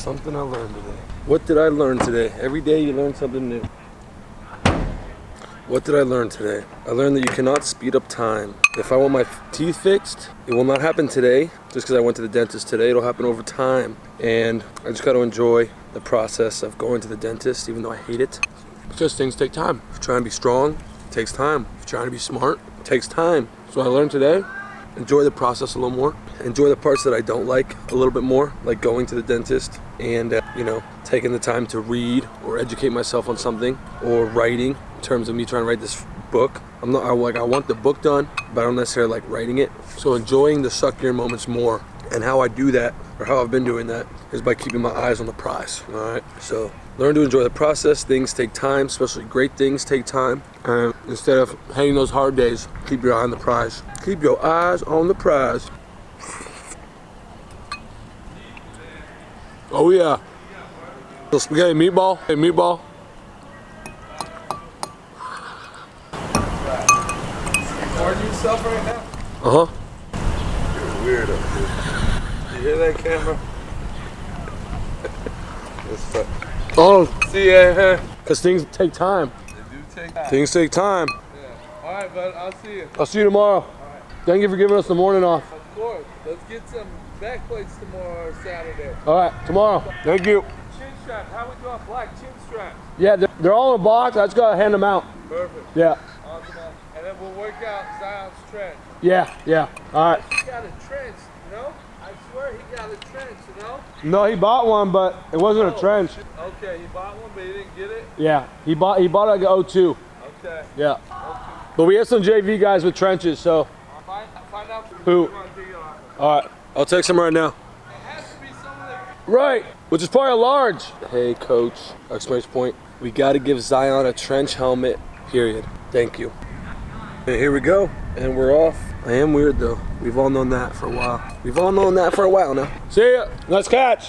Something I learned today. What did I learn today? Every day you learn something new. What did I learn today? I learned that you cannot speed up time. If I want my teeth fixed, it will not happen today just because I went to the dentist today. It'll happen over time. And I just got to enjoy the process of going to the dentist, even though I hate it. Because things take time. If you're trying to be strong, it takes time. If you're trying to be smart, it takes time. So I learned today enjoy the process a little more enjoy the parts that i don't like a little bit more like going to the dentist and uh, you know taking the time to read or educate myself on something or writing in terms of me trying to write this book. I'm not I, like i want the book done but i don't necessarily like writing it. So enjoying the suck your moments more and how i do that or how i've been doing that is by keeping my eyes on the prize all right so learn to enjoy the process things take time especially great things take time and instead of hating those hard days keep your eye on the prize. Keep your eyes on the prize. Oh yeah. So spaghetti meatball? Hey meatball? Recording yourself right now? uh-huh. You're a weirdo, dude. You hear that camera? It's fun. oh See ya, huh? because things take time They do take time. things take time Yeah. Alright, bud, I'll see you. i'll see you tomorrow thank you for giving us the morning off Of course. Let's get some back plates tomorrow or Saturday. all right tomorrow thank you Chin strap. How we doing? Black chin strap. yeah they're, they're all in a box i just gotta hand them out Perfect. yeah we'll work out Zion's trench. yeah yeah all right He got a trench, you know? I swear he got a trench, you know? no he bought one but it wasn't a oh, trench Okay, he bought one, but he didn't get it? yeah he bought he bought like an 02 Okay. yeah but we have some jv guys with trenches so I'll find, I'll find out Who? Come on, dig it out. all right i'll text him right now It has to be someone right which is probably a large hey coach exclamation point we got to give zion a trench helmet period thank you and here we go. And we're off. I am weird though. We've all known that for a while. We've all known that for a while now. See ya. Let's catch